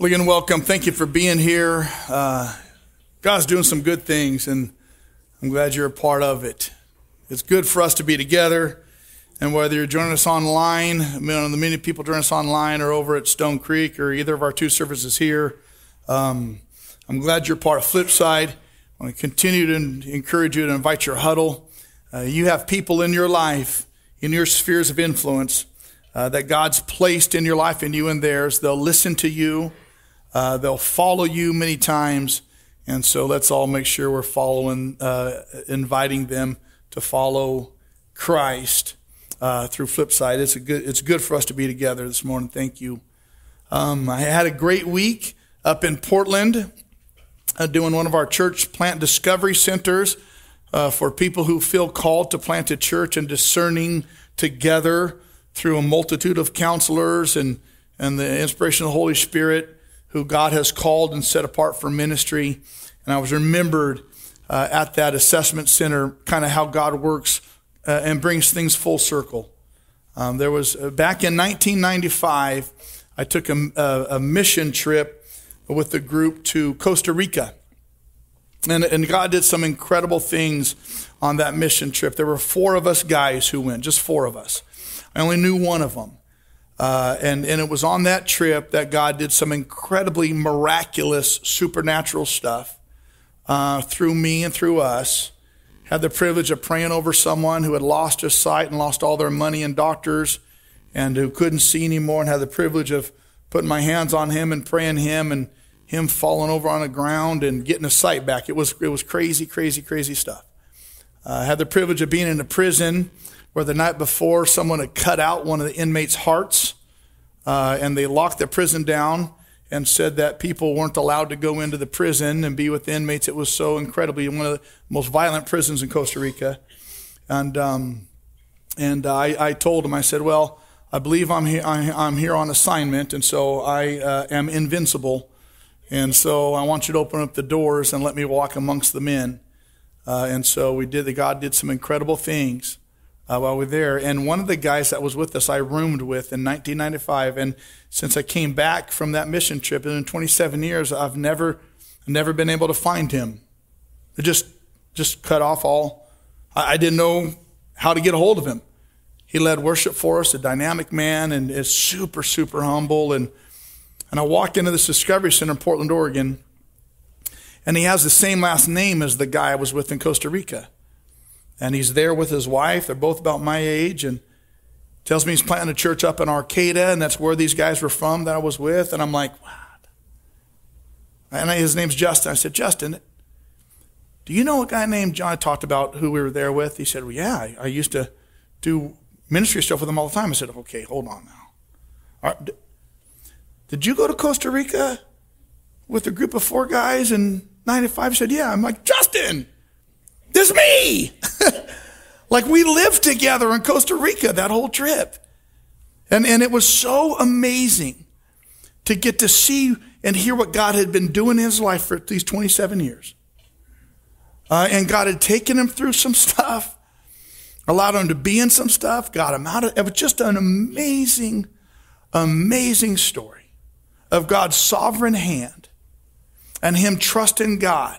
Well, welcome. Thank you for being here. Uh, God's doing some good things, and I'm glad you're a part of it. It's good for us to be together, and whether you're joining us online, you know, the many people joining us online or over at Stone Creek or either of our two services here, um, I'm glad you're part of Flipside. I want to continue to encourage you to invite your huddle. Uh, you have people in your life, in your spheres of influence, uh, that God's placed in your life and you and theirs. They'll listen to you. Uh, they'll follow you many times. And so let's all make sure we're following, uh, inviting them to follow Christ uh, through Flipside. It's a good, it's good for us to be together this morning. Thank you. Um, I had a great week up in Portland, uh, doing one of our church plant discovery centers uh, for people who feel called to plant a church and discerning together through a multitude of counselors and and the inspiration of the Holy Spirit who God has called and set apart for ministry. And I was remembered uh, at that assessment center, kind of how God works uh, and brings things full circle. Um, there was uh, back in 1995, I took a, a, a, mission trip with the group to Costa Rica. And, and God did some incredible things on that mission trip. There were four of us guys who went, just four of us. I only knew one of them. Uh, and, and it was on that trip that God did some incredibly miraculous supernatural stuff uh, through me and through us. Had the privilege of praying over someone who had lost his sight and lost all their money and doctors and who couldn't see anymore, and had the privilege of putting my hands on him and praying him and him falling over on the ground and getting his sight back. It was, it was crazy, crazy, crazy stuff. I uh, had the privilege of being in a prison where the night before someone had cut out one of the inmates' hearts uh, and they locked the prison down and said that people weren't allowed to go into the prison and be with the inmates. It was so incredibly one of the most violent prisons in Costa Rica. And, um, and I, I told him, I said, well, I believe I'm here, I'm here on assignment, and so I uh, am invincible. And so I want you to open up the doors and let me walk amongst the men. Uh, and so we did. The God did some incredible things uh, while we were there. And one of the guys that was with us, I roomed with in 1995. And since I came back from that mission trip, and in 27 years, I've never, never been able to find him. It just, just cut off all. I, I didn't know how to get a hold of him. He led worship for us, a dynamic man, and is super, super humble. And, and I walked into this Discovery Center in Portland, Oregon, and he has the same last name as the guy I was with in Costa Rica and he's there with his wife. They're both about my age, and tells me he's planting a church up in Arcata, and that's where these guys were from that I was with. And I'm like, what? And his name's Justin. I said, Justin, do you know a guy named John? I talked about who we were there with. He said, well, yeah, I, I used to do ministry stuff with him all the time. I said, okay, hold on now. did you go to Costa Rica with a group of four guys in 95? He said, yeah. I'm like, Justin, this me. like we lived together in Costa Rica that whole trip. And, and it was so amazing to get to see and hear what God had been doing in his life for these 27 years. Uh, and God had taken him through some stuff, allowed him to be in some stuff, got him out of it. was just an amazing, amazing story of God's sovereign hand and him trusting God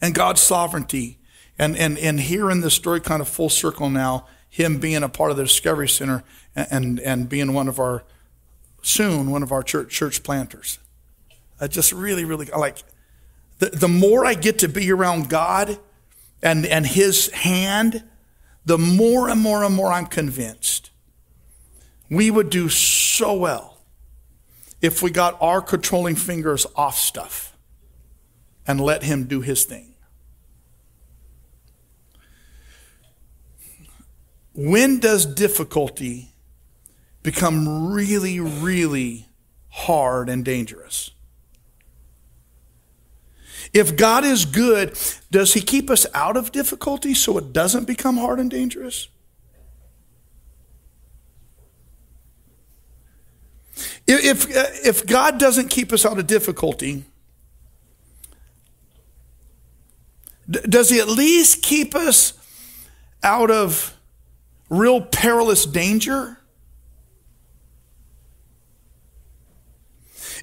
and God's sovereignty. And, and, and hearing the story kind of full circle now, him being a part of the Discovery Center and, and, and being one of our, soon, one of our church, church planters. I just really, really like the, the more I get to be around God and, and his hand, the more and more and more I'm convinced we would do so well if we got our controlling fingers off stuff and let him do his thing. When does difficulty become really, really hard and dangerous? If God is good, does He keep us out of difficulty so it doesn't become hard and dangerous? If, if God doesn't keep us out of difficulty, does he at least keep us out of real perilous danger?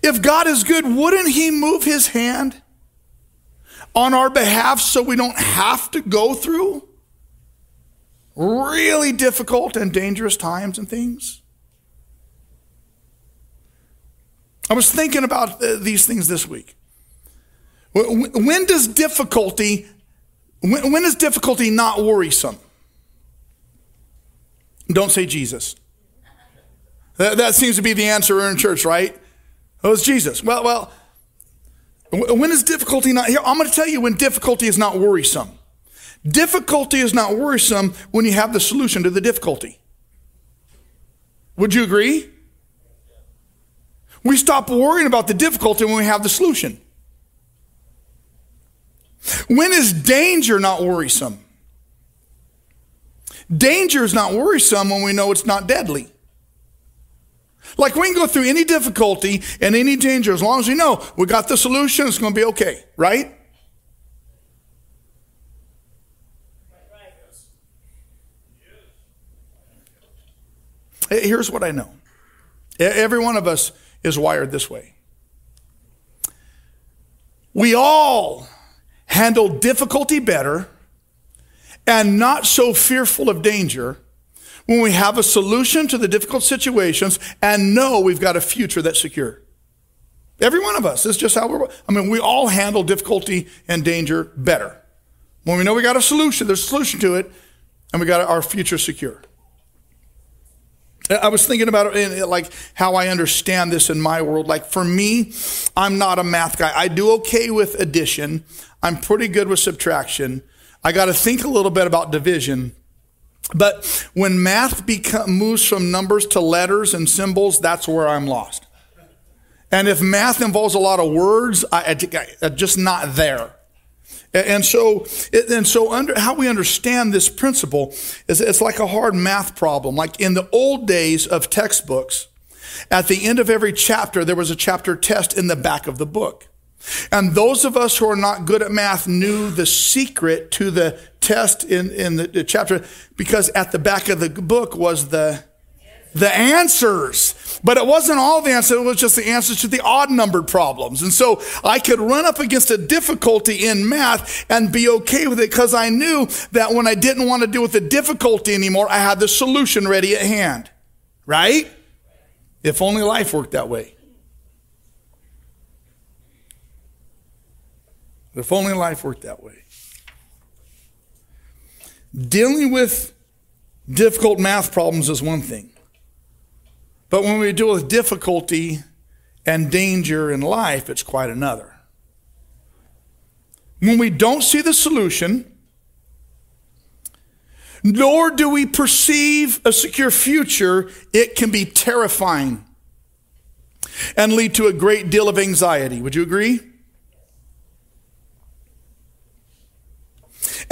If God is good, wouldn't He move His hand on our behalf so we don't have to go through really difficult and dangerous times and things? I was thinking about uh, these things this week. When does difficulty, when is difficulty not worrisome? Don't say Jesus. That, that seems to be the answer in church, right? Oh, it's Jesus. Well, well, when is difficulty not here? I'm going to tell you when difficulty is not worrisome. Difficulty is not worrisome when you have the solution to the difficulty. Would you agree? We stop worrying about the difficulty when we have the solution. When is danger not worrisome? Danger is not worrisome when we know it's not deadly. Like we can go through any difficulty and any danger as long as we know we got the solution, it's going to be okay, right? Here's what I know every one of us is wired this way. We all handle difficulty better and not so fearful of danger when we have a solution to the difficult situations and know we've got a future that's secure. Every one of us. is just how we're, I mean, we all handle difficulty and danger better. When we know we got a solution, there's a solution to it, and we got our future secure. I was thinking about it, eh, like how I understand this in my world. Like for me, I'm not a math guy. I do okay with addition. I'm pretty good with subtraction. I got to think a little bit about division. But when math moves from numbers to letters and symbols, that's where I'm lost. And if math involves a lot of words, I, I, am just not there. And so, and so under, how we understand this principle is it's like a hard math problem. Like in the old days of textbooks, at the end of every chapter, there was a chapter test in the back of the book. And those of us who are not good at math knew the secret to the test in, in the, the chapter because at the back of the book was the the answers. But it wasn't all the answers, it was just the answers to the odd numbered problems. And so I could run up against a difficulty in math and be okay with it because I knew that when I didn't want to deal with the difficulty anymore, I had the solution ready at hand. Right? If only life worked that way. If only life worked that way. Dealing with difficult math problems is one thing. But when we deal with difficulty and danger in life, it's quite another. When we don't see the solution, nor do we perceive a secure future, it can be terrifying and lead to a great deal of anxiety. Would you agree?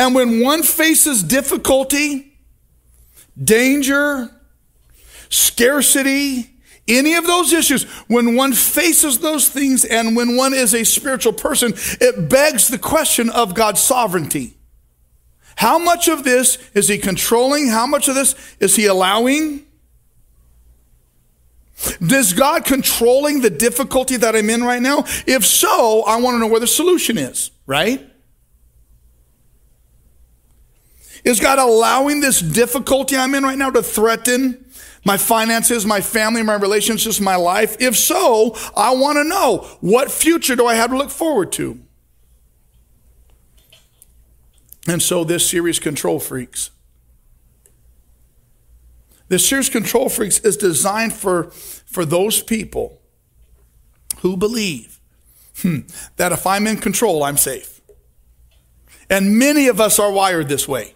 And when one faces difficulty, danger, scarcity, any of those issues, when one faces those things and when one is a spiritual person, it begs the question of God's sovereignty. How much of this is he controlling? How much of this is he allowing? Is God controlling the difficulty that I'm in right now? If so, I want to know where the solution is, right? Is God allowing this difficulty I'm in right now to threaten my finances, my family, my relationships, my life? If so, I want to know what future do I have to look forward to? And so this series, Control Freaks. This series, Control Freaks, is designed for, for those people who believe hmm, that if I'm in control, I'm safe. And many of us are wired this way.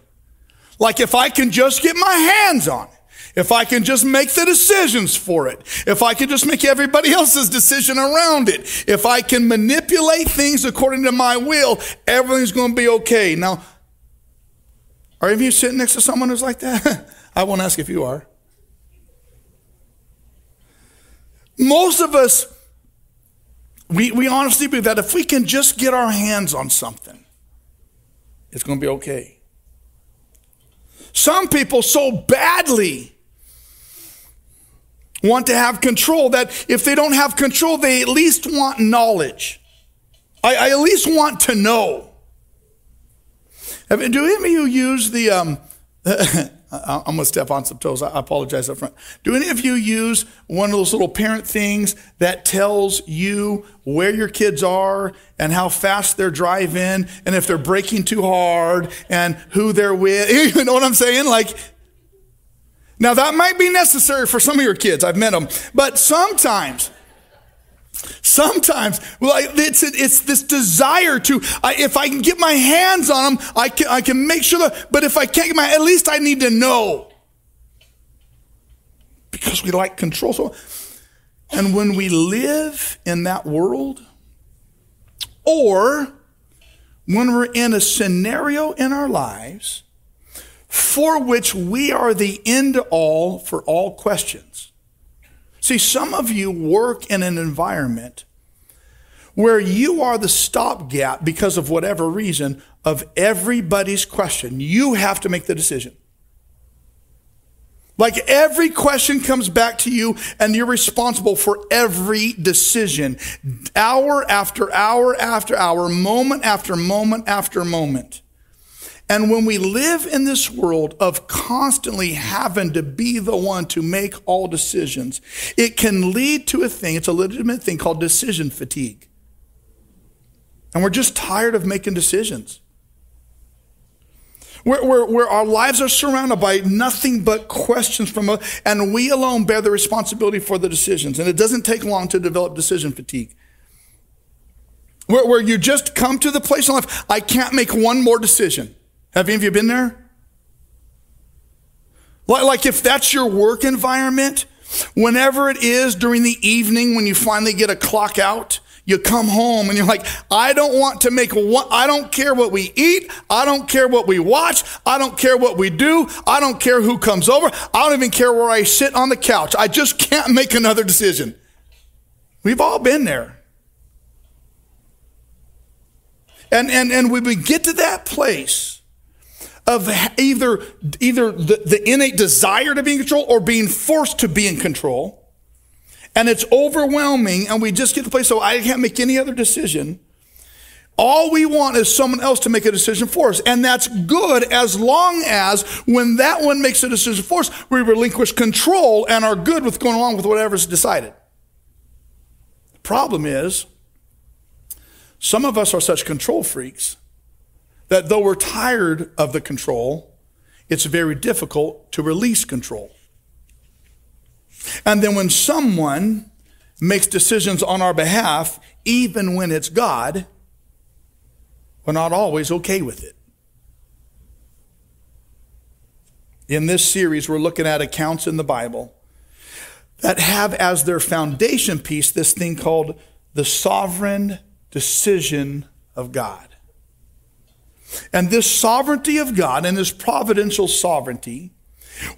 Like if I can just get my hands on it, if I can just make the decisions for it, if I can just make everybody else's decision around it, if I can manipulate things according to my will, everything's going to be okay. Now, are you sitting next to someone who's like that? I won't ask if you are. Most of us, we, we honestly believe that if we can just get our hands on something, it's going to be okay. Some people so badly want to have control, that if they don't have control, they at least want knowledge. I, I at least want to know. Do any of you use the, um, I'm going to step on some toes. I apologize up front. Do any of you use one of those little parent things that tells you where your kids are and how fast they're driving and if they're braking too hard and who they're with? You know what I'm saying? Like, now that might be necessary for some of your kids. I've met them. But sometimes, Sometimes, well, it's, it's this desire to, if I can get my hands on them, I can, I can make sure that, but if I can't get my, at least I need to know. Because we like control. So, and when we live in that world, or when we're in a scenario in our lives for which we are the end all for all questions, See, some of you work in an environment where you are the stopgap because of whatever reason of everybody's question. You have to make the decision. Like every question comes back to you and you're responsible for every decision. Hour after hour after hour, moment after moment after moment. And when we live in this world of constantly having to be the one to make all decisions, it can lead to a thing, it's a legitimate thing called decision fatigue. And we're just tired of making decisions. Where, where, where, our lives are surrounded by nothing but questions from us, and we alone bear the responsibility for the decisions. And it doesn't take long to develop decision fatigue. Where, where you just come to the place in life, I can't make one more decision. Have any of you been there? Like if that's your work environment, whenever it is during the evening when you finally get a clock out, you come home and you're like, I don't want to make one, I don't care what we eat. I don't care what we watch. I don't care what we do. I don't care who comes over. I don't even care where I sit on the couch. I just can't make another decision. We've all been there. And, and, and when we get to that place, of either, either the, the innate desire to be in control or being forced to be in control. And it's overwhelming, and we just get to the place so I can't make any other decision. All we want is someone else to make a decision for us. And that's good as long as when that one makes a decision for us, we relinquish control and are good with going along with whatever's decided. The problem is, some of us are such control freaks that though we're tired of the control, it's very difficult to release control. And then when someone makes decisions on our behalf, even when it's God, we're not always okay with it. In this series, we're looking at accounts in the Bible that have as their foundation piece this thing called the sovereign decision of God. And this sovereignty of God and this providential sovereignty,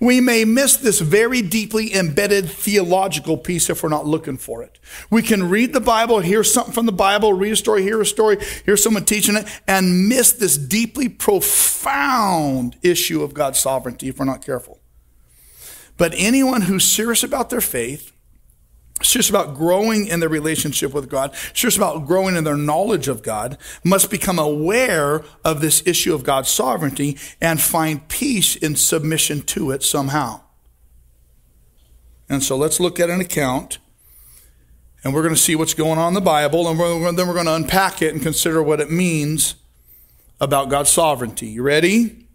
we may miss this very deeply embedded theological piece if we're not looking for it. We can read the Bible, hear something from the Bible, read a story, hear a story, hear someone teaching it, and miss this deeply profound issue of God's sovereignty if we're not careful. But anyone who's serious about their faith, it's just about growing in their relationship with God. It's just about growing in their knowledge of God. Must become aware of this issue of God's sovereignty and find peace in submission to it somehow. And so let's look at an account and we're going to see what's going on in the Bible and we're, then we're going to unpack it and consider what it means about God's sovereignty. You ready?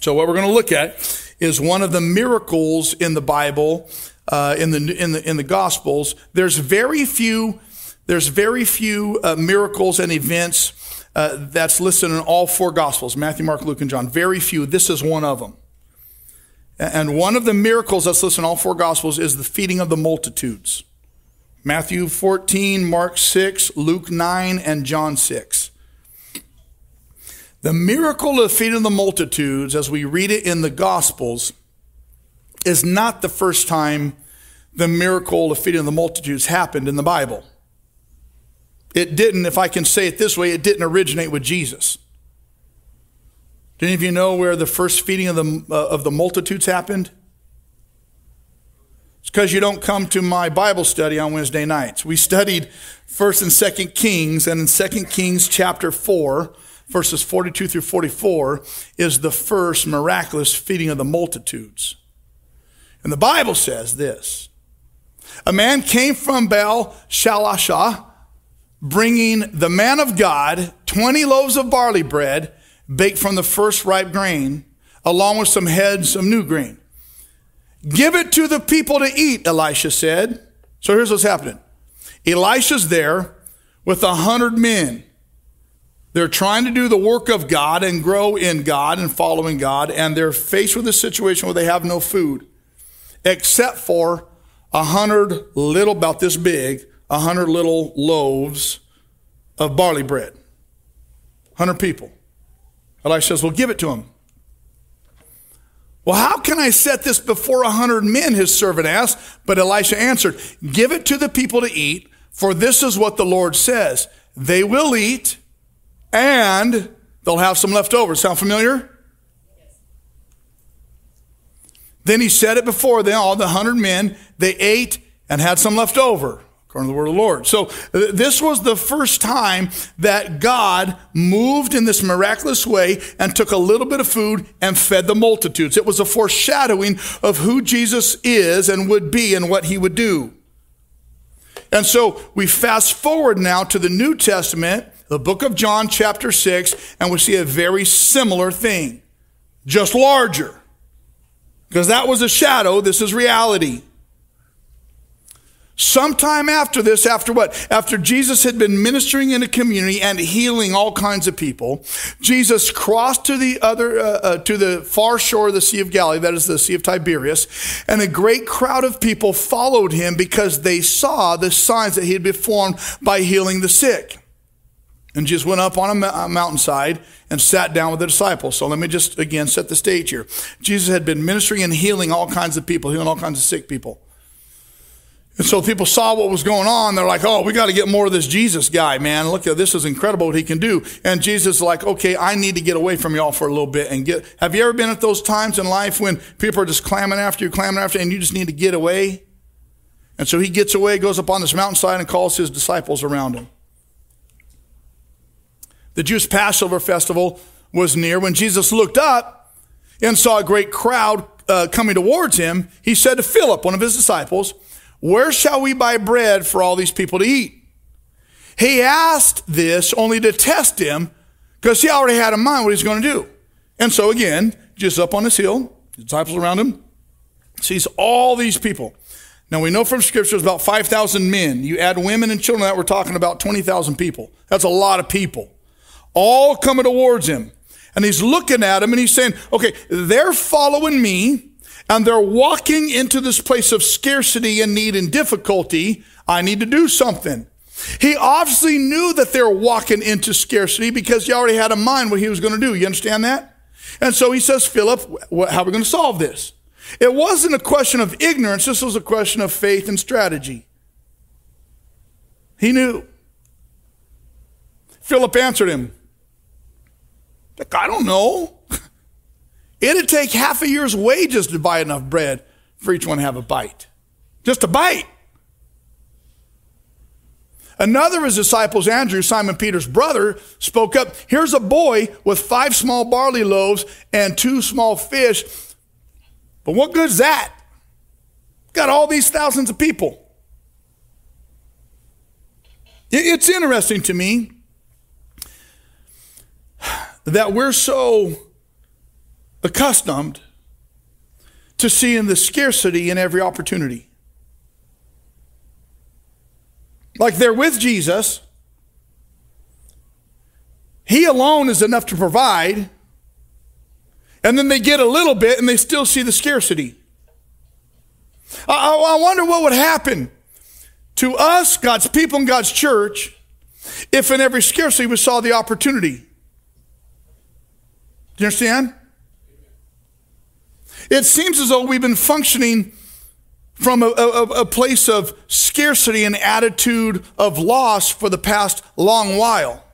So what we're going to look at is one of the miracles in the Bible uh, in the in the in the Gospels, there's very few there's very few uh, miracles and events uh, that's listed in all four Gospels: Matthew, Mark, Luke, and John. Very few. This is one of them. And one of the miracles that's listed in all four Gospels is the feeding of the multitudes. Matthew 14, Mark 6, Luke 9, and John 6. The miracle of feeding the multitudes, as we read it in the Gospels, is not the first time the miracle of feeding the multitudes happened in the Bible. It didn't, if I can say it this way, it didn't originate with Jesus. Do any of you know where the first feeding of the, uh, of the multitudes happened? It's because you don't come to my Bible study on Wednesday nights. We studied 1st and 2nd Kings, and in 2nd Kings chapter 4, verses 42 through 44, is the first miraculous feeding of the multitudes. And the Bible says this A man came from Baal Shalishah, bringing the man of God 20 loaves of barley bread baked from the first ripe grain, along with some heads of new grain. Give it to the people to eat, Elisha said. So here's what's happening. Elisha's there with a hundred men. They're trying to do the work of God and grow in God and following God, and they're faced with a situation where they have no food, except for a hundred little, about this big, a hundred little loaves of barley bread. Hundred people. Elisha says, Well, give it to them. Well, how can I set this before a hundred men? His servant asked. But Elisha answered, Give it to the people to eat, for this is what the Lord says. They will eat, and they'll have some left over. Sound familiar? Then he said it before them, all the hundred men. They ate and had some left over according to the word of the Lord. So uh, this was the first time that God moved in this miraculous way and took a little bit of food and fed the multitudes. It was a foreshadowing of who Jesus is and would be and what he would do. And so we fast forward now to the New Testament, the book of John chapter 6, and we see a very similar thing, just larger. Because that was a shadow, this is reality. Sometime after this, after what? After Jesus had been ministering in a community and healing all kinds of people, Jesus crossed to the other, uh, uh, to the far shore of the Sea of Galilee, that is the Sea of Tiberias, and a great crowd of people followed him because they saw the signs that he had performed by healing the sick. And Jesus went up on a mountainside and sat down with the disciples. So let me just again set the stage here. Jesus had been ministering and healing all kinds of people, healing all kinds of sick people. And so people saw what was going on. They're like, oh, we got to get more of this Jesus guy, man. Look, at this is incredible what he can do. And Jesus is like, okay, I need to get away from y'all for a little bit and get. Have you ever been at those times in life when people are just clamming after you, clamming after you, and you just need to get away? And so he gets away, goes up on this mountainside, and calls his disciples around him. The Jewish Passover festival was near. When Jesus looked up and saw a great crowd uh, coming towards him, he said to Philip, one of his disciples, where shall we buy bread for all these people to eat? He asked this only to test him because he already had in mind what he's going to do. And so again, just up on this hill, disciples around him, sees all these people. Now we know from scripture it's about 5,000 men. You add women and children that we're talking about 20,000 people. That's a lot of people. All coming towards him. And he's looking at him and he's saying, okay, they're following me and they're walking into this place of scarcity and need and difficulty, I need to do something. He obviously knew that they were walking into scarcity because he already had in mind what he was going to do. You understand that? And so he says, Philip, how are we going to solve this? It wasn't a question of ignorance. This was a question of faith and strategy. He knew. Philip answered him, I don't know. It'd take half a year's wages to buy enough bread for each one to have a bite. Just a bite. Another of his disciples, Andrew, Simon Peter's brother, spoke up. Here's a boy with five small barley loaves and two small fish. But what good's that? Got all these thousands of people. It's interesting to me that we're so accustomed to seeing the scarcity in every opportunity. Like they're with Jesus, He alone is enough to provide, and then they get a little bit and they still see the scarcity. I, I wonder what would happen to us, God's people, and God's church, if in every scarcity we saw the opportunity. Do you understand? It seems as though we've been functioning from a, a, a, place of scarcity and attitude of loss for the past long while,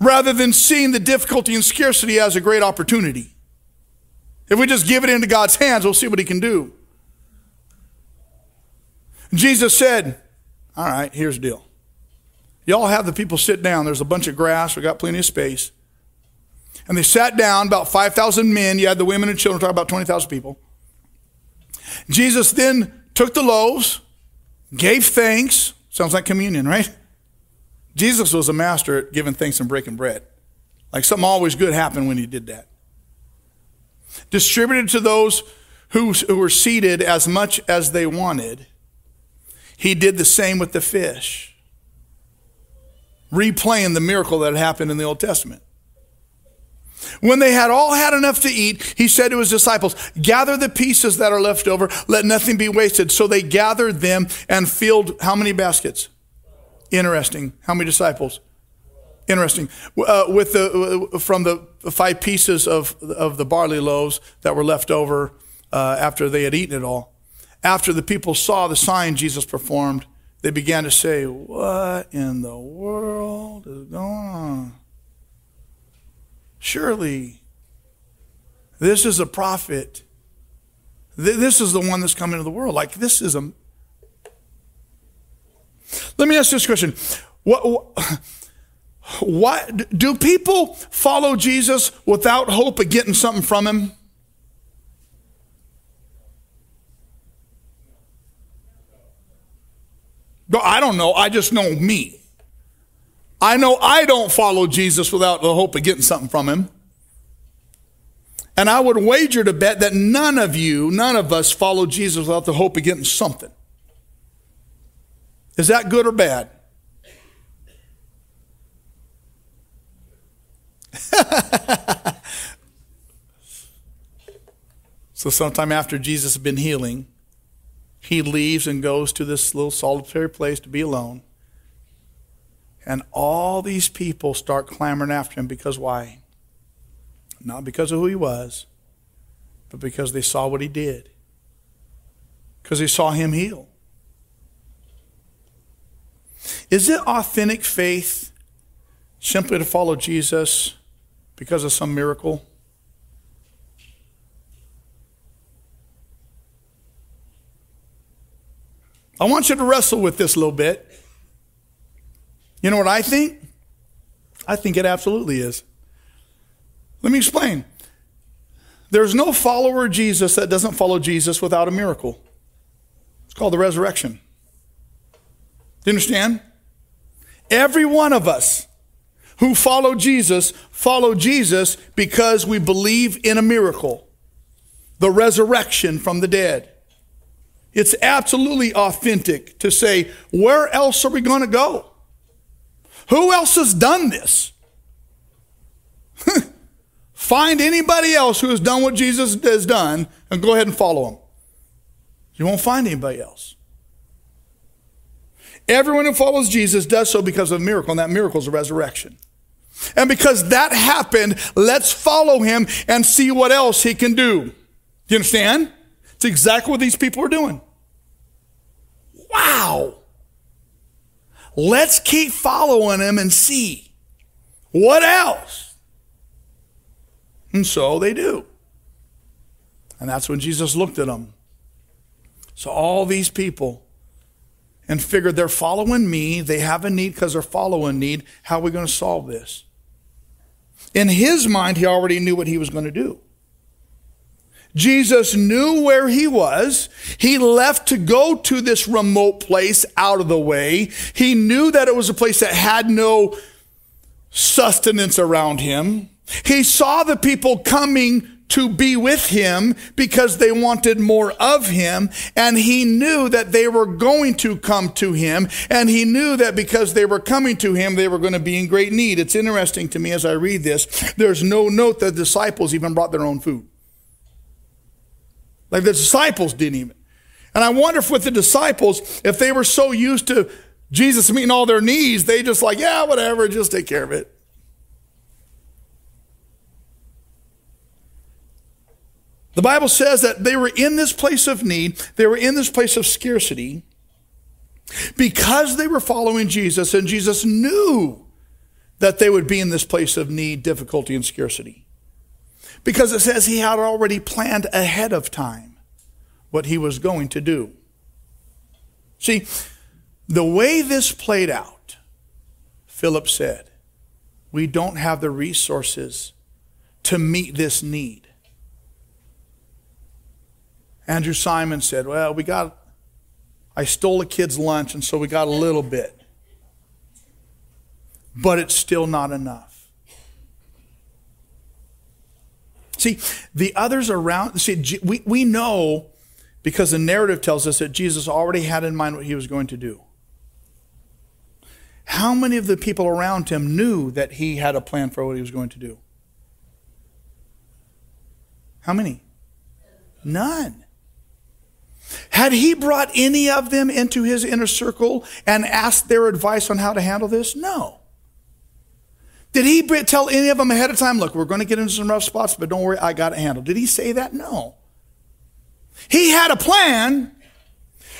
rather than seeing the difficulty and scarcity as a great opportunity. If we just give it into God's hands, we'll see what He can do. Jesus said, All right, here's the deal. Y'all have the people sit down. There's a bunch of grass. We got plenty of space. And they sat down, about 5,000 men. You had the women and children, talk about 20,000 people. Jesus then took the loaves, gave thanks. Sounds like communion, right? Jesus was a master at giving thanks and breaking bread. Like something always good happened when he did that. Distributed to those who, who were seated as much as they wanted. He did the same with the fish, replaying the miracle that had happened in the Old Testament. When they had all had enough to eat, he said to his disciples, Gather the pieces that are left over, let nothing be wasted. So they gathered them and filled how many baskets? Interesting. How many disciples? Interesting. Uh, with the from the five pieces of of the barley loaves that were left over uh, after they had eaten it all, after the people saw the sign Jesus performed, they began to say, "What in the world is going on?" Surely, this is a prophet. This is the one that's coming into the world. Like this is a. Let me ask this question: What? what what do people follow Jesus without hope of getting something from him? I don't know. I just know me. I know I don't follow Jesus without the hope of getting something from him. And I would wager to bet that none of you, none of us follow Jesus without the hope of getting something. Is that good or bad? so, sometime after Jesus had been healing, he leaves and goes to this little solitary place to be alone. And all these people start clamoring after him because why? Not because of who he was, but because they saw what he did. Because they saw him heal. Is it authentic faith simply to follow Jesus because of some miracle? I want you to wrestle with this a little bit. You know what I think? I think it absolutely is. Let me explain. There's no follower of Jesus that doesn't follow Jesus without a miracle. It's called the resurrection. Do you understand? Every one of us who follow Jesus follow Jesus because we believe in a miracle, the resurrection from the dead. It's absolutely authentic to say, where else are we going to go? Who else has done this? Find anybody else who has done what Jesus has done and go ahead and follow him. You won't find anybody else. Everyone who follows Jesus does so because of a miracle, and that miracle is a resurrection. And because that happened, let's follow him and see what else he can do. Do you understand? It's exactly what these people are doing. Wow. Let's keep following him and see. What else? And so they do. And that's when Jesus looked at them. So all these people and figured they're following me, they have a need because they're following need. How are we going to solve this? In his mind, he already knew what he was going to do. Jesus knew where he was. He left to go to this remote place out of the way. He knew that it was a place that had no sustenance around him. He saw the people coming to be with him because they wanted more of him. And he knew that they were going to come to him. And he knew that because they were coming to him, they were going to be in great need. It's interesting to me as I read this. There's no note that the disciples even brought their own food. Like the disciples didn't even. And I wonder if with the disciples, if they were so used to Jesus meeting all their needs, they just like, yeah, whatever, just take care of it. The Bible says that they were in this place of need, they were in this place of scarcity because they were following Jesus, and Jesus knew that they would be in this place of need, difficulty, and scarcity. Because it says he had already planned ahead of time what he was going to do. See, the way this played out, Philip said, we don't have the resources to meet this need. Andrew Simon said, Well, we got, I stole a kid's lunch, and so we got a little bit. But it's still not enough. See, the others around, see, we, we know because the narrative tells us that Jesus already had in mind what he was going to do. How many of the people around him knew that he had a plan for what he was going to do? How many? None. Had he brought any of them into his inner circle and asked their advice on how to handle this? No. Did he tell any of them ahead of time, look, we're going to get into some rough spots, but don't worry, I got it handled? Did he say that? No. He had a plan,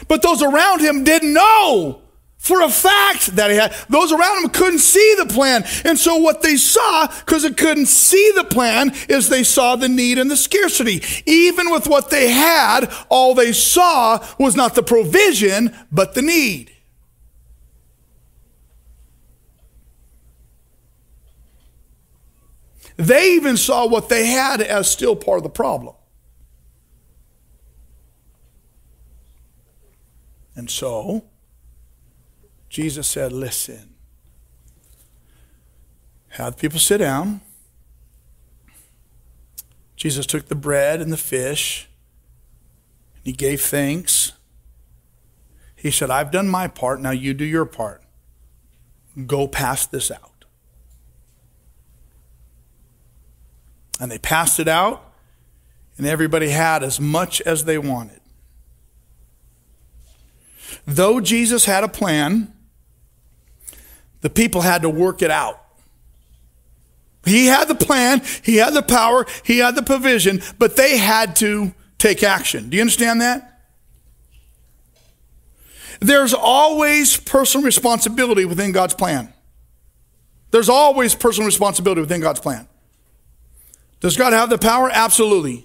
but those around him didn't know for a fact that he had. Those around him couldn't see the plan. And so what they saw, because they couldn't see the plan, is they saw the need and the scarcity. Even with what they had, all they saw was not the provision, but the need. They even saw what they had as still part of the problem. And so, Jesus said, Listen, have people sit down. Jesus took the bread and the fish, and he gave thanks. He said, I've done my part, now you do your part. Go pass this out. And they passed it out, and everybody had as much as they wanted. Though Jesus had a plan, the people had to work it out. He had the plan, he had the power, he had the provision, but they had to take action. Do you understand that? There's always personal responsibility within God's plan. There's always personal responsibility within God's plan. Does God have the power? Absolutely.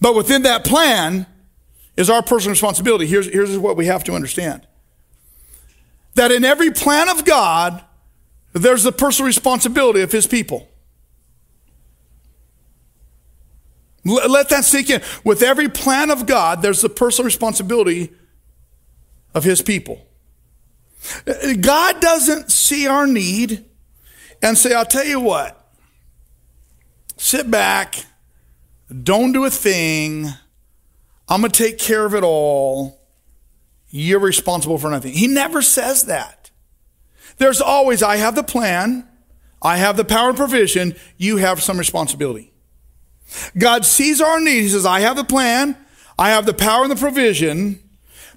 But within that plan is our personal responsibility. Here's, here's what we have to understand that in every plan of God, there's the personal responsibility of his people. Let that sink in. With every plan of God, there's the personal responsibility of his people. Uh, God doesn't see our need and say, I'll tell you what, sit back, don't do a thing, I'm going to take care of it all. You're responsible for nothing. He never says that. There's always, I have the plan, I have the power and provision, you have some responsibility. God sees our need. He says, I have the plan, I have the power and the provision,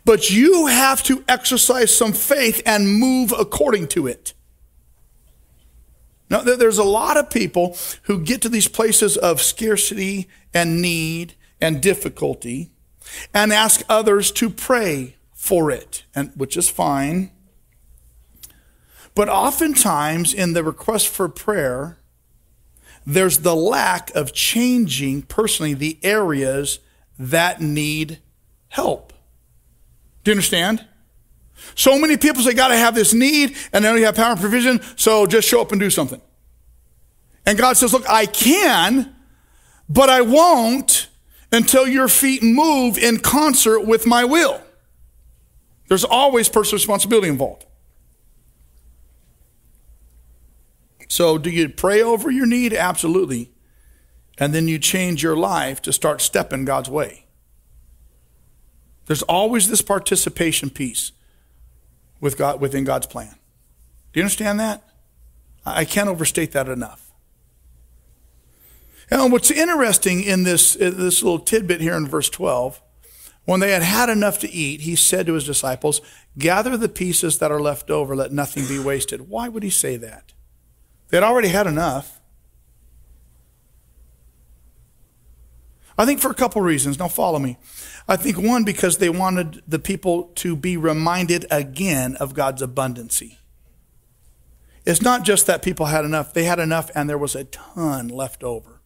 but you have to exercise some faith and move according to it. Now, there's a lot of people who get to these places of scarcity and need and difficulty and ask others to pray for it, and which is fine. But oftentimes in the request for prayer, there's the lack of changing personally the areas that need help. Do you understand? So many people say, got to have this need, and they only have power and provision, so just show up and do something. And God says, look, I can, but I won't until your feet move in concert with my will. There's always personal responsibility involved. So, do you pray over your need? Absolutely. And then you change your life to start stepping God's way. There's always this participation piece with God, within God's plan. Do you understand that? I can't overstate that enough. And what's interesting in this, this little tidbit here in verse 12 when they had had enough to eat, he said to his disciples, Gather the pieces that are left over, let nothing be wasted. Why would he say that? They had already had enough. I think for a couple reasons. Now, follow me. I think one, because they wanted the people to be reminded again of God's abundancy. It's not just that people had enough, they had enough and there was a ton left over.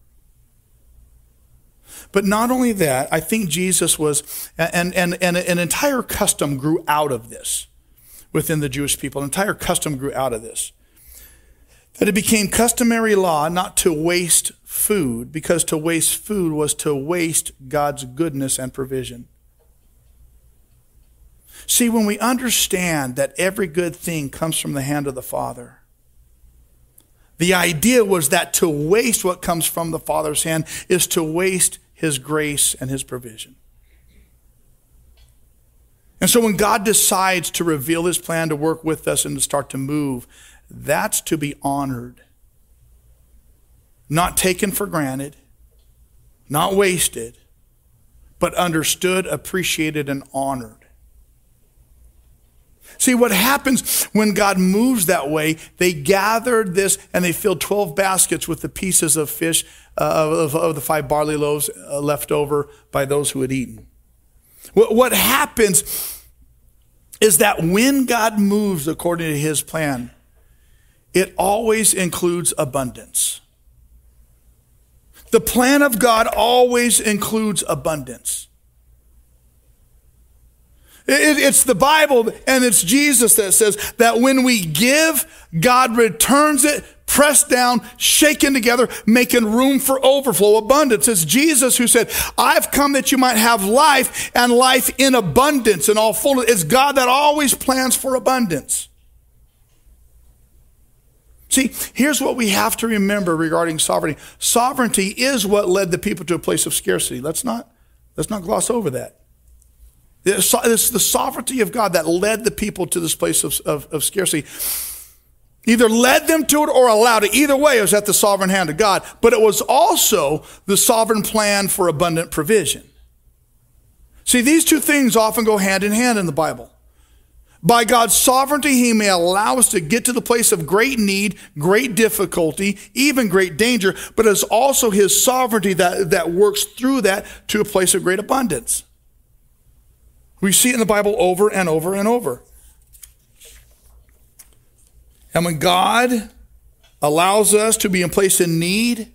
But not only that, I think Jesus was, and, and, and an entire custom grew out of this within the Jewish people. An entire custom grew out of this. That it became customary law not to waste food, because to waste food was to waste God's goodness and provision. See, when we understand that every good thing comes from the hand of the Father, the idea was that to waste what comes from the Father's hand is to waste His grace and His provision. And so when God decides to reveal His plan to work with us and to start to move, that's to be honored, not taken for granted, not wasted, but understood, appreciated, and honored. See, what happens when God moves that way, they gathered this and they filled 12 baskets with the pieces of fish uh, of, of, the five barley loaves uh, left over by those who had eaten. What, what happens is that when God moves according to his plan, it always includes abundance. The plan of God always includes abundance. it's the Bible and it's Jesus that says that when we give, God returns it, pressed down, shaken together, making room for overflow, abundance. It's Jesus who said, I've come that you might have life and life in abundance and all fullness. It's God that always plans for abundance. See, here's what we have to remember regarding sovereignty. Sovereignty is what led the people to a place of scarcity. Let's not, let's not gloss over that. It's the sovereignty of God that led the people to this place of, of, of scarcity. Either led them to it or allowed it. Either way, it was at the sovereign hand of God. But it was also the sovereign plan for abundant provision. See, these two things often go hand in hand in the Bible. By God's sovereignty, He may allow us to get to the place of great need, great difficulty, even great danger, but it's also His sovereignty that, that works through that to a place of great abundance. We see it in the Bible over and over and over. And when God allows us to be in place in need,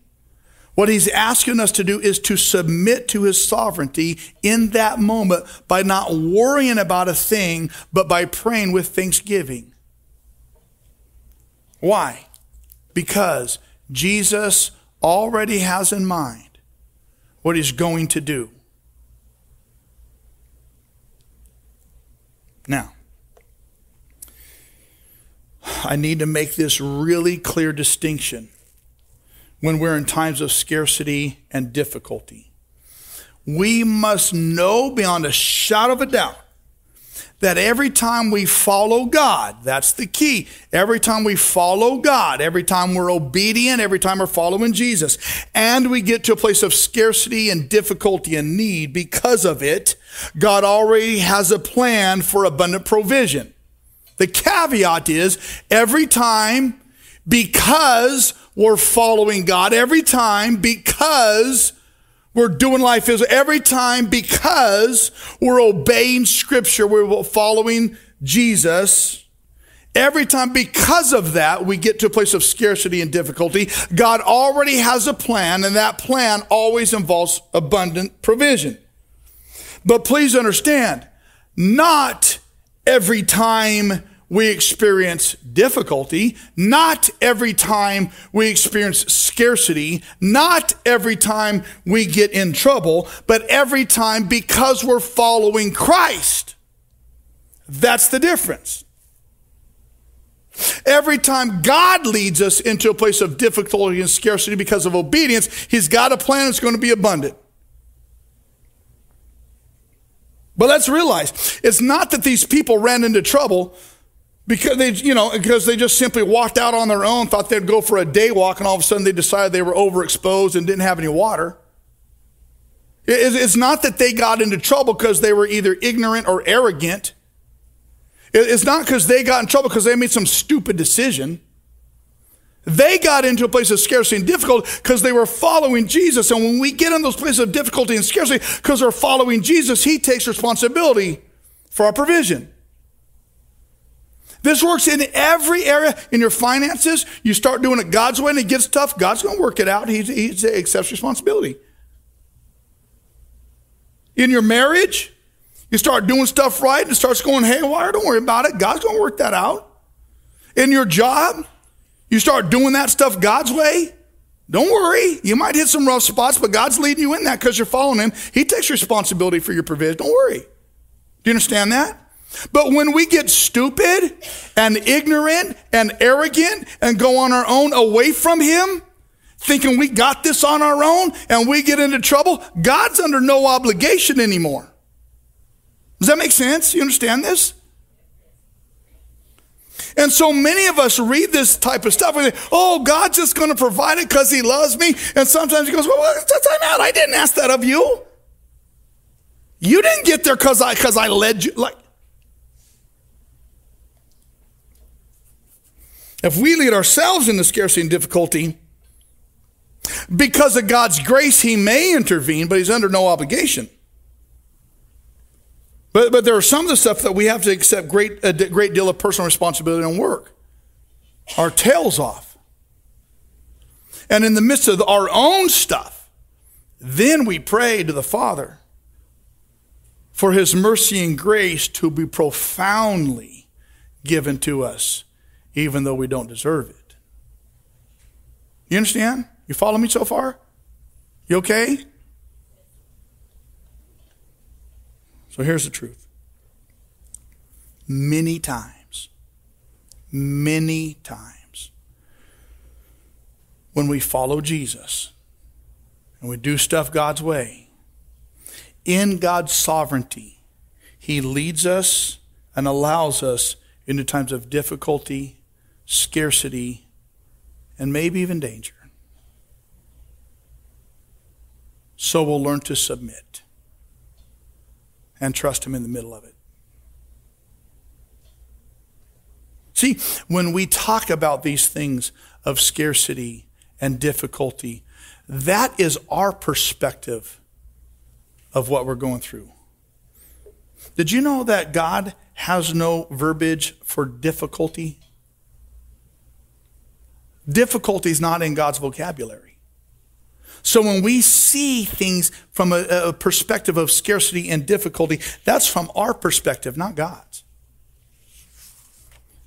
what he's asking us to do is to submit to his sovereignty in that moment by not worrying about a thing, but by praying with thanksgiving. Why? Because Jesus already has in mind what he's going to do. Now, I need to make this really clear distinction when we're in times of scarcity and difficulty. We must know beyond a shadow of a doubt that every time we follow God, that's the key. Every time we follow God, every time we're obedient, every time we're following Jesus, and we get to a place of scarcity and difficulty and need because of it, God already has a plan for abundant provision. The caveat is every time because we're following God every time because we're doing life is every time because we're obeying scripture, we're following Jesus. Every time because of that, we get to a place of scarcity and difficulty. God already has a plan and that plan always involves abundant provision. But please understand, not every time we experience difficulty, not every time we experience scarcity, not every time we get in trouble, but every time because we're following Christ. That's the difference. Every time God leads us into a place of difficulty and scarcity because of obedience, He's got a plan that's going to be abundant. But let's realize it's not that these people ran into trouble because they, you know, because they just simply walked out on their own, thought they'd go for a day walk, and all of a sudden they decided they were overexposed and didn't have any water. It's not that they got into trouble because they were either ignorant or arrogant. It's not because they got in trouble because they made some stupid decision. They got into a place of scarcity and difficulty because they were following Jesus. And when we get in those places of difficulty and scarcity because we're following Jesus, He takes responsibility for our provision. This works in every area. In your finances, you start doing it God's way and it gets tough. God's going to work it out. He, he accepts responsibility. In your marriage, you start doing stuff right and it starts going haywire. Don't worry about it. God's going to work that out. In your job, you start doing that stuff God's way. Don't worry. You might hit some rough spots, but God's leading you in that because you're following Him. He takes responsibility for your provision. Don't worry. Do you understand that? But when we get stupid and ignorant and arrogant and go on our own away from Him, thinking we got this on our own and we get into trouble, God's under no obligation anymore. Does that make sense? You understand this? And so many of us read this type of stuff and say, oh, God's just going to provide it because he loves me. And sometimes he goes, well, time out. I didn't ask that of you. You didn't get there because I, cause I led you. Like, if we lead ourselves into scarcity and difficulty, because of God's grace, he may intervene, but he's under no obligation. But, but there are some of the stuff that we have to accept great, a great deal of personal responsibility and work. Our tails off. And in the midst of our own stuff, then we pray to the Father for his mercy and grace to be profoundly given to us, even though we don't deserve it. You understand? You follow me so far? You okay? So here's the truth. Many times, many times, when we follow Jesus and we do stuff God's way, in God's sovereignty, He leads us and allows us into times of difficulty, scarcity, and maybe even danger. So we'll learn to submit and trust Him in the middle of it. See, when we talk about these things of scarcity and difficulty, that is our perspective of what we're going through. Did you know that God has no verbiage for difficulty? Difficulty is not in God's vocabulary. So when we see things from a, a, perspective of scarcity and difficulty, that's from our perspective, not God's.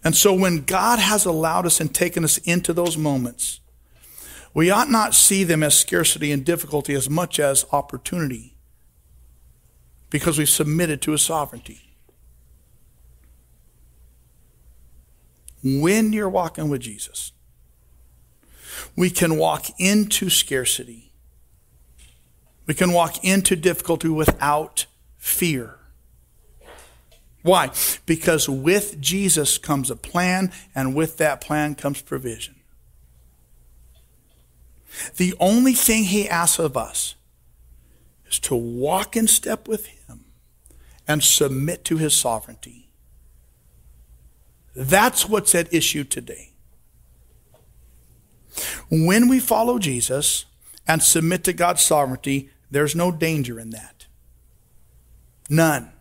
And so when God has allowed us and taken us into those moments, we ought not see them as scarcity and difficulty as much as opportunity because we've submitted to his sovereignty. When you're walking with Jesus, we can walk into scarcity we can walk into difficulty without fear. Why? Because with Jesus comes a plan, and with that plan comes provision. The only thing he asks of us is to walk in step with him and submit to his sovereignty. That's what's at issue today. When we follow Jesus and submit to God's sovereignty, there's no danger in that. None.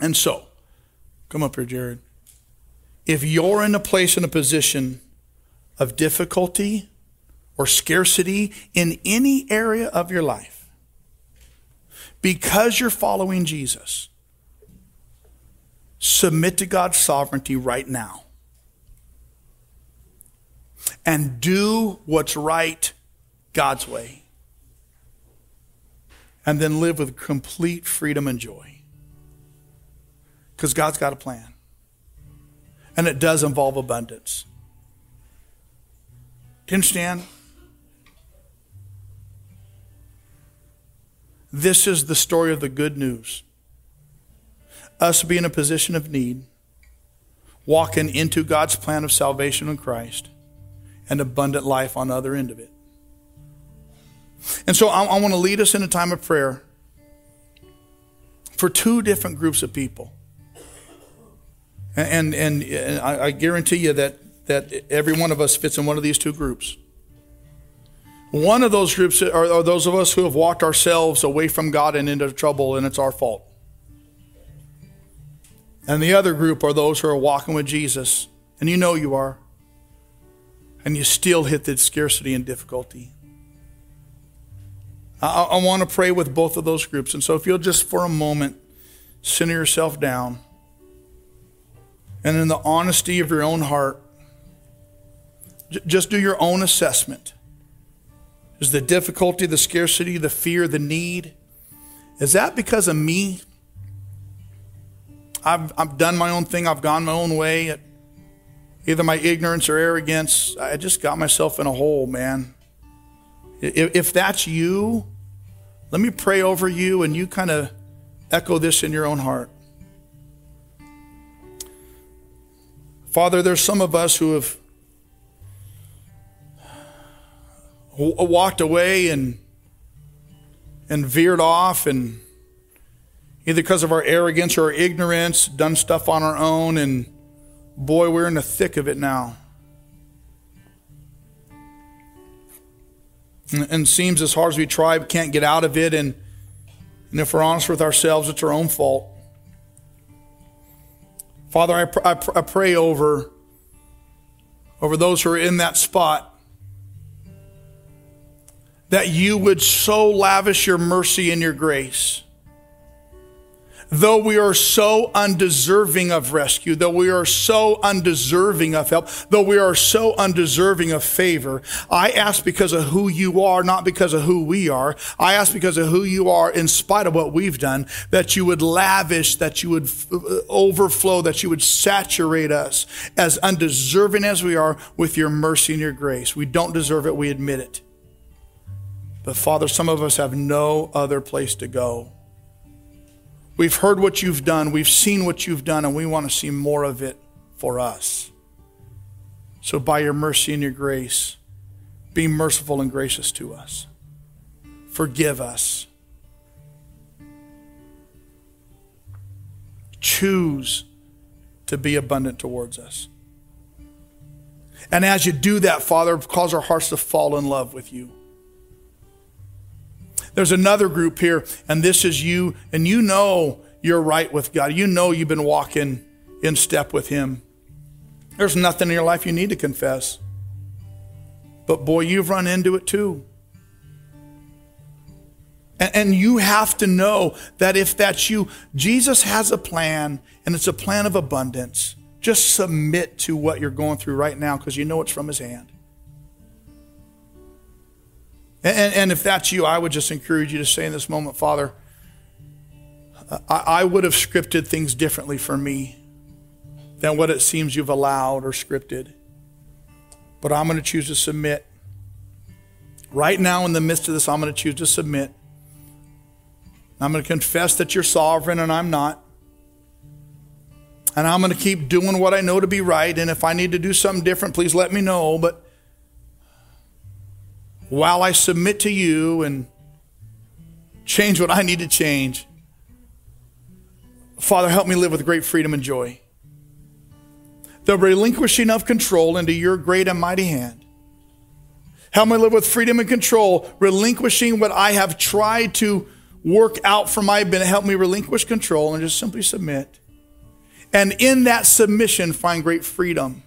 And so, come up here, Jared. If you're in a place, in a position of difficulty or scarcity in any area of your life, because you're following Jesus, submit to God's sovereignty right now. And do what's right God's way and then live with complete freedom and joy. Because God's got a plan. And it does involve abundance. Do you understand? This is the story of the good news. Us being in a position of need, walking into God's plan of salvation in Christ, and abundant life on the other end of it. And so I, I want to lead us in a time of prayer for two different groups of people. And, and, and I, I guarantee you that, that every one of us fits in one of these two groups. One of those groups are, are, those of us who have walked ourselves away from God and into trouble, and it's our fault. And the other group are those who are walking with Jesus, and you know you are, and you still hit that scarcity and difficulty. I, I want to pray with both of those groups. And so if you'll just for a moment center yourself down and in the honesty of your own heart, just do your own assessment. Is the difficulty, the scarcity, the fear, the need, is that because of me? I've, I've done my own thing, I've gone my own way. Either my ignorance or arrogance, I just got myself in a hole, man. If, that's you, let me pray over you and you kind of echo this in your own heart. Father, there's some of us who have walked away and and veered off and either because of our arrogance or our ignorance done stuff on our own and boy we're in the thick of it now. And, and seems as hard as we try we can't get out of it. And and if we're honest with ourselves it's our own fault. Father i, pr- I, pr- I pray over over those who are in that spot that you would so lavish your mercy and your grace. Though we are so undeserving of rescue, though we are so undeserving of help, though we are so undeserving of favor, I ask because of who you are, not because of who we are. I ask because of who you are, in spite of what we've done, that you would lavish, that you would uh, overflow, that you would saturate us as undeserving as we are with your mercy and your grace. We don't deserve it, we admit it. But Father, some of us have no other place to go. We've heard what you've done, we've seen what you've done, and we want to see more of it for us. So, by your mercy and your grace, be merciful and gracious to us. Forgive us. Choose to be abundant towards us. And as you do that, Father, cause our hearts to fall in love with you. There's another group here, and this is you, and you know you're right with God. You know you've been walking in step with Him. There's nothing in your life you need to confess. But boy, you've run into it too. And, you have to know that if that's you, Jesus has a plan, and it's a plan of abundance. Just submit to what you're going through right now because you know it's from His hand. And, and, if that's you, I would just encourage you to say in this moment, Father, I, I would have scripted things differently for me than what it seems you've allowed or scripted. But I'm going to choose to submit. Right now, in the midst of this, I'm going to choose to submit. I'm going to confess that you're sovereign and I'm not. And I'm going to keep doing what I know to be right. And if I need to do something different, please let me know. But while I submit to you and change what I need to change, Father, help me live with great freedom and joy. The relinquishing of control into your great and mighty hand. Help me live with freedom and control, relinquishing what I have tried to work out for my benefit. Help me relinquish control and just simply submit. And in that submission, find great freedom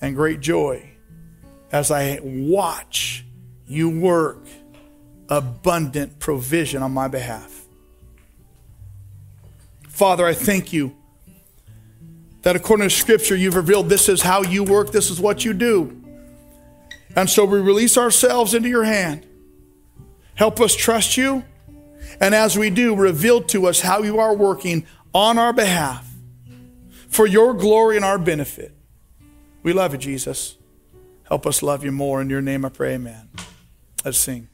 and great joy as I watch you work abundant provision on my behalf. Father, I thank you that according to Scripture, you've revealed this is how you work, this is what you do. And so we release ourselves into your hand. Help us trust you. And as we do, reveal to us how you are working on our behalf for your glory and our benefit. We love you, Jesus. Help us love you more. In your name I pray, amen. Let's sing.